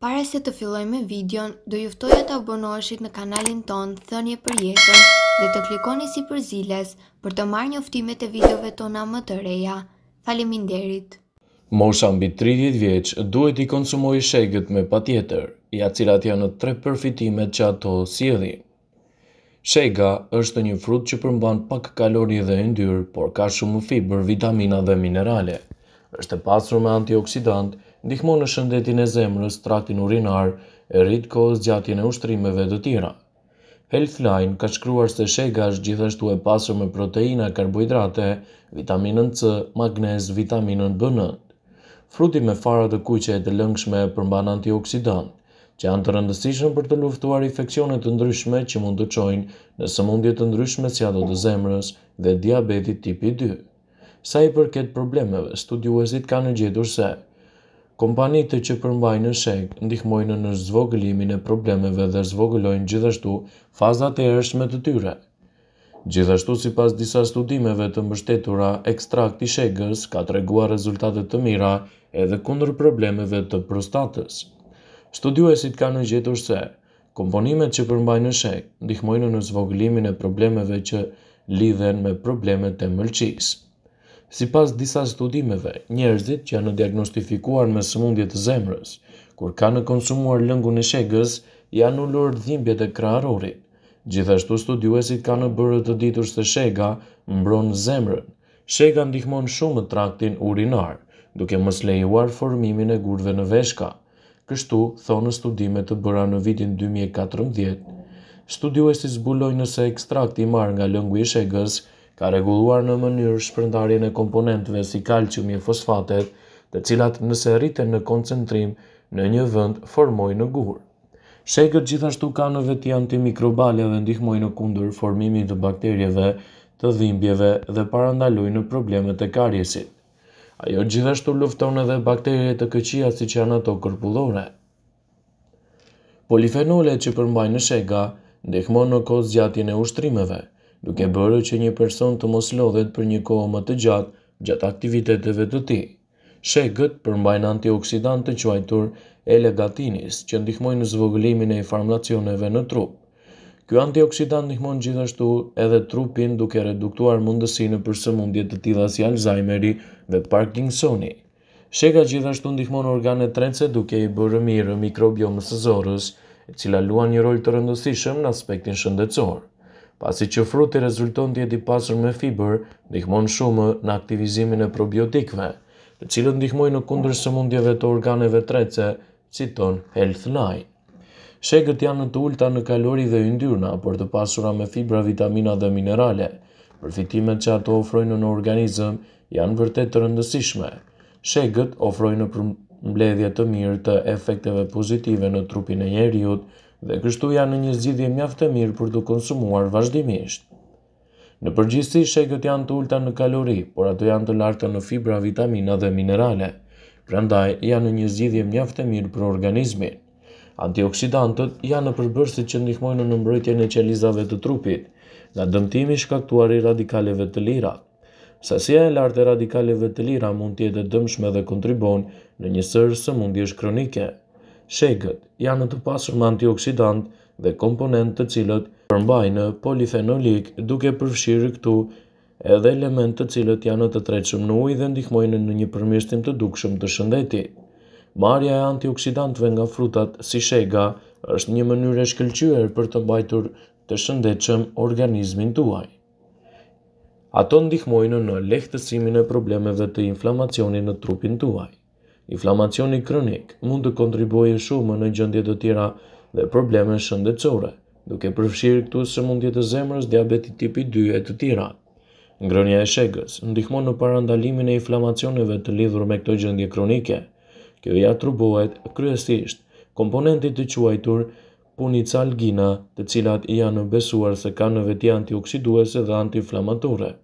Para se të fillojmë me videon, do ju ftoja të abonoheshit në kanalin tonë Thënie për Jetën dhe të klikoni sipër ziles për të marrë njoftimet e videove tona më të reja. Faleminderit! Mosha mbi 30 vjeç duhet t'i konsumojë shegët me patjetër, ja cilat janë tre përfitimet që ato sjellin. Shega është një frut që përmban pak kalori dhe yndyrë, por ka shumë fibër, vitamina dhe minerale. Është e pasur me antioksidantë, ndihmon në shëndetin e zemrës, traktin urinar e rrit kohëzgjatjen e ushtrimeve të tjera. Healthline ka shkruar se shega është gjithashtu e pasur me proteina, karbohidrate, vitaminën C, magnez, vitaminën B9. Fruti me fara të kuqe e të lëngshme përmban antioksidantë, që janë të rëndësishëm për të luftuar infeksione të ndryshme që mund të çojnë në sëmundje të ndryshme si ato të zemrës dhe diabetit tipi dy. Sa i përket problemeve, studiuesit kanë gjetur se kompanitë që përmbajnë shegë ndihmojnë në zvogëlimin e problemeve dhe zvogëlojnë gjithashtu fazat e hershme të tyre. Gjithashtu sipas disa studimeve të mbështetura ekstrakti i shegës ka treguar rezultate të mira edhe kundër problemeve të prostatës. Studiuesit kanë gjetur se komponimet që përmbajnë shegë ndihmojnë në zvogëlimin e problemeve që lidhen me problemet e mëlçisë. Sipas disa studimeve, njerëzit që janë diagnostifikuar me sëmundje të zemrës, kur kanë konsumuar lëngun e shegës, janë ulur dhimbjet e kraharorit, Gjithashtu studiuesit kanë bërë të ditur se shega mbron zemrën. Shega ndihmon shumë traktin urinar, duke mos lejuar formimin e gurëve në veshka. Kështu thonë studime të bëra në vitin dy mijë e katërmbëdhjetë. Studiuesit zbulojnë se ekstrakti i marrë nga lëngu i shegës ka rregulluar në mënyrë shpërndarjen e komponentëve si kalciumi e fosfatet, të cilat nëse rriten në koncentrim në një vend formojnë gurë. Shegët gjithashtu kanë veti antimikrobale dhe ndihmojnë kundër formimit të bakterieve, të dhimbjeve dhe parandalojnë problemet e kariesit. Ajo gjithashtu lufton edhe bakterie të këqija siç janë ato kërpudhore. Polifenolet që përmbajnë shega ndihmon në kohëzgjatjen e ushtrimeve, duke bërë që një person të mos lodhet për një kohë më të gjatë gjatë aktiviteteve të tij. Shegët përmbajnë antioksidantë të quajtur elegatinis, që ndihmojnë në zvogëlimin e inflamacioneve në trup. Ky antioksidant ndihmon gjithashtu edhe trupin duke reduktuar mundësinë për sëmundje të tilla si Alzheimeri dhe Parkinsoni. Shega gjithashtu ndihmon organet tretëse duke i bërë mirë mikrobiomës së zorrës, e cila luan një rol të rëndësishëm në aspektin shëndetësor. Pasi që fruti rezulton të jetë i pasur me fibër, ndihmon shumë në aktivizimin e probiotikëve, të cilët ndihmojnë në kundër sëmundjeve të organeve tretëse, citon Healthline. Shegët janë të ulëta në kalori dhe yndyrna, por të pasura me fibra, vitamina dhe minerale. Përfitimet që ato ofrojnë në organizëm janë vërtet të rëndësishme. Shegët ofrojnë përmbledhje të mirë të efekteve pozitive në trupin e njeriut, dhe kështu janë një zgjidhje mjaft e mirë për t'u konsumuar vazhdimisht. Në përgjithësi, shegët janë të ulëta në kalori, por ato janë të larta në fibra, vitamina dhe minerale. Prandaj, janë një zgjidhje mjaft e mirë për organizmin. Antioksidantët janë përbërësit që ndihmojnë në mbrojtjen e qelizave të trupit nga dëmtimi i shkaktuar i radikaleve të lira. Sasia e lartë e radikaleve të lira mund të jetë e dëmshme dhe kontribuon në një sërë sëmundjesh kronike. Shegët janë të pasur me antioksidantë dhe komponentë të cilët përmbajnë polifenolikë, duke përfshirë këtu edhe elementë të cilët janë të tretshëm në ujë dhe ndihmojnë në një përmirësim të dukshëm të shëndetit. Marrja e antioksidantëve nga frutat si shega është një mënyrë e shkëlqyer për të mbajtur të shëndetshëm organizmin tuaj. Ato ndihmojnë në lehtësimin e problemeve të inflamacionit në trupin tuaj. Inflamacioni kronik mund të kontribuojë shumë në gjendje të tjera dhe probleme shëndetësore, duke përfshirë këtu sëmundjet e zemrës, diabeti tipi 2 e të tjera. Ngrënia e shegës ndihmon në parandalimin e inflamacioneve të lidhur me këto gjendje kronike. Kjo i atribuohet kryesisht komponentit të quajtur Punicalgina, të cilat janë besuar se kanë veti antioksiduese dhe antiinflamatore.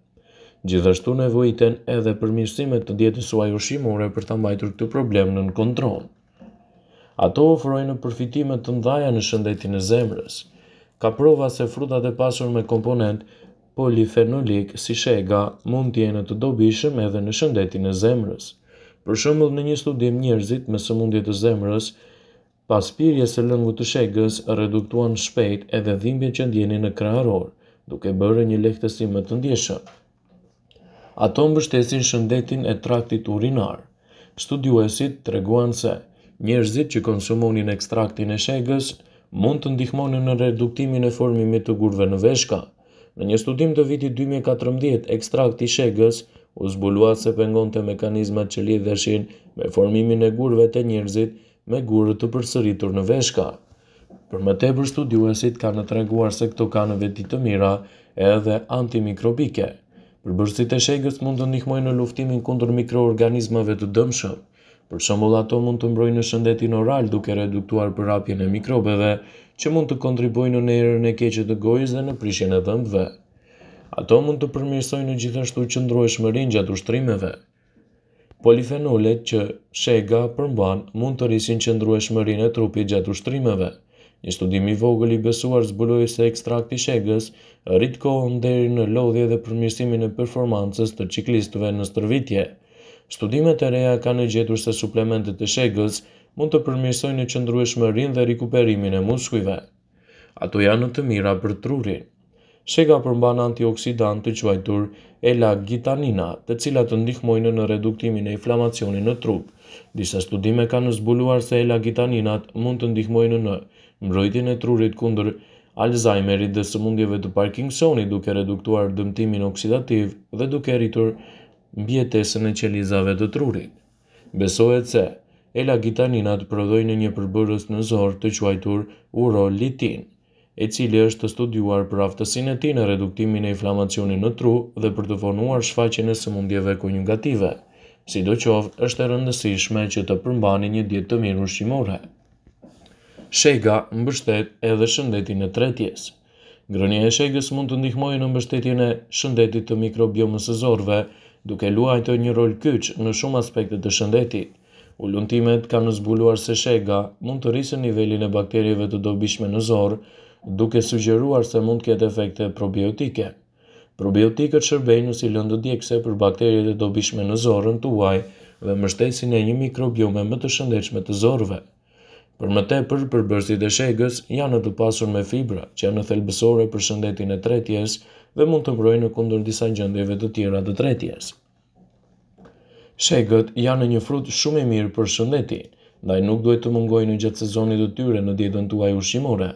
Gjithashtu nevojiten edhe përmirësime të dietës suaj ushqimore për ta mbajtur këtë problem nën kontroll. Ato ofrojnë përfitime të mëdha në shëndetin e zemrës. Ka prova se frutat e pasur me komponent polifenolik si shega mund të jenë të dobishëm edhe në shëndetin e zemrës. Për shembull, në një studim njerëzit me sëmundje të zemrës Pas pirjes së lëngut të shegës, reduktuan shpejt edhe dhimbjen që ndienin në kraharor, duke bërë një lehtësim të ndjeshëm. Ato mbështesin shëndetin e traktit urinar. Studiuesit treguan se njerëzit që konsumonin ekstraktin e shegës mund të ndihmonin në reduktimin e formimit të gurëve në veshka. Në një studim të vitit dy mijë e katërmbëdhjetë, ekstrakti i shegës u zbulua se pengonte mekanizmat që lidheshin me formimin e gurëve te njerëzit me gurë të përsëritur në veshka. Për më tepër studiuesit kanë treguar se këto kanë veti të mira edhe antimikrobike. Përbërësit e shegës mund të ndihmojnë në luftimin kundër mikroorganizmave të dëmshëm. Për shembull, ato mund të mbrojnë shëndetin oral duke reduktuar përhapjen e mikrobeve që mund të kontribuojnë në erën e keqe të gojës dhe në prishjen e dhëmbëve. Ato mund të përmirësojnë gjithashtu qëndrueshmërinë gjatë ushtrimeve. Polifenolet që shega përmban mund të rrisin qëndrueshmërinë e trupit gjatë ushtrimeve. Një studim i vogël i besuar zbuloi se ekstrakti i shegës rrit kohën deri në lodhje dhe përmirësimin e performancës të çiklistëve në stërvitje. Studimet e reja kanë gjetur se suplementet e shegës mund të përmirësojnë qëndrueshmërinë dhe rikuperimin e muskujve. Ato janë të mira për trurin. Shega përmban antioksidantë të quajtur elagitanina, të cilat ndihmojnë në reduktimin e inflamacionit në trup. Disa studime kanë zbuluar se elagitaninat mund të ndihmojnë në mbrojtjen e trurit kundër Alzheimerit dhe sëmundjeve të Parkinsonit, duke reduktuar dëmtimin oksidativ dhe duke rritur mbijetesën e qelizave të trurit. Besohet se elagitaninat prodhojnë një përbërës në zorrë të quajtur Urolitin, i cili është studiuar për aftësinë e tij në reduktimin e inflamacionit në tru dhe për të vonuar shfaqjen e sëmundjeve konjugative. Sidoqoftë, është e rëndësishme që të përmbani një dietë të mirë ushqimore. Shega mbështet edhe shëndetin e tretjes. Ngrënia e shegës mund të ndihmojë në mbështetjen e shëndetit të mikrobiomës së zorrëve, duke luajtur një rol kyç në shumë aspekte të shëndetit. Hulumtimet kanë zbuluar se shega mund të rrisë nivelin e bakterieve të dobishme në zorrë, duke sugjeruar se mund të ketë efekte probiotike. Probiotikët shërbejnë si lëndë djegëse për bakteriet e dobishme në zorrën tuaj dhe mbështesin një mikrobiome më të shëndetshme të zorrëve. Për më tepër, përbërësit e shegës janë të pasur me fibra, që janë thelbësore për shëndetin e tretjes dhe mund të mbrojnë kundër disa gjendjeve të tjera të tretjes. Shegët janë një frut shumë i mirë për shëndetin, ndaj nuk duhet të mungojnë gjatë sezonit të tyre në dietën tuaj ushqimore.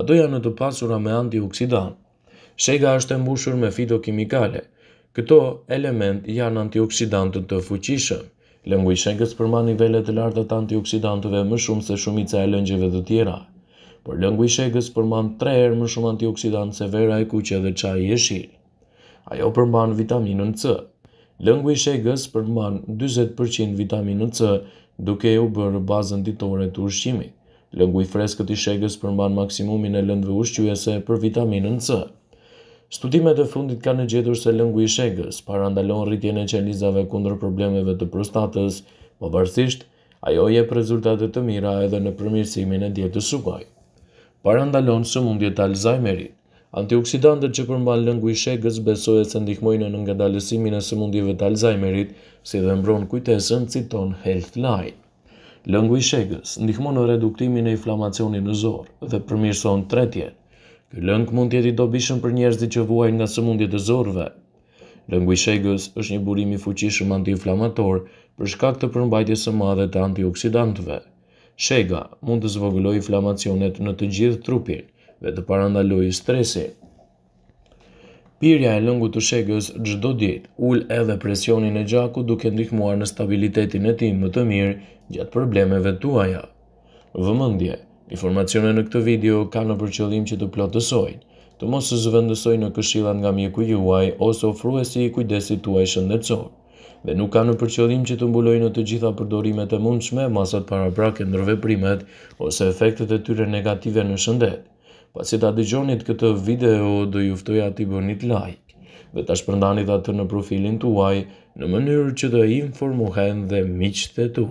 Ato janë të pasura me antioksidantë, Shega është e mbushur me fitokimikale. Këto elementë janë antioksidantë të fuqishëm. Lëngu i shegës përmban nivele të larta të antioksidantëve më shumë se shumica e lëngjeve të tjera. Por lëngu i shegës përmban tre herë më shumë antioksidantë se vera e kuqe dhe çaji jeshil. Ajo përmban vitaminën C. Lëngu i shegës përmban dyzet për qind vitaminën C, duke iu bërë bazën ditore të ushqimit. Lëngu i freskët i shegës përmban maksimumin e lëndëve ushqyese për vitaminën C. Studimet e fundit kanë gjetur se lëngu i shegës parandalon rritjen e qelizave kundër problemeve të prostatës. Pavarësisht, ajo jep rezultate të mira edhe në përmirësimin e dietës suaj. Parandalon sëmundjet e Alzheimerit. Antioksidantët që përmban lëngu i shegës besohet se ndihmojnë në ngadalësimin e sëmundjeve të Alzheimerit, si dhe mbron kujtesën, citon Healthline. Lëngu i shegës ndihmon në reduktimin e inflamacionit në zorrë dhe përmirëson tretjen. Ky lëng mund të jetë i dobishëm për njerëzit që vuajnë nga sëmundjet e zorrëve. Lëngu i shegës është një burim i fuqishëm antiinflamator për shkak të përmbajtjes së madhe të antioksidantëve. Shega mund të zvogëlojë inflamacionet në të gjithë trupin dhe të parandalojë stresin. Pirja e lëngut të shegës çdo ditë ul edhe presionin e gjakut duke ndihmuar në stabilitetin e tij më të mirë gjatë problemeve tuaja. Vëmendje, Informacionet në këtë video kanë për qëllim që të plotësojnë, të mos zëvendësojnë këshillat nga mjeku juaj ose ofruesi i kujdesit tuaj shëndetësor, dhe nuk kanë për qëllim që të mbulojnë të gjitha përdorimet e mundshme masat paraprake ndërveprimet ose efektet e tyre negative në shëndet. Pasi ta dëgjonit këtë video, do ju ftoja t'i bënit like dhe ta shpërndanit atë në profilin tuaj në mënyrë që të informohen dhe miqtë e tu.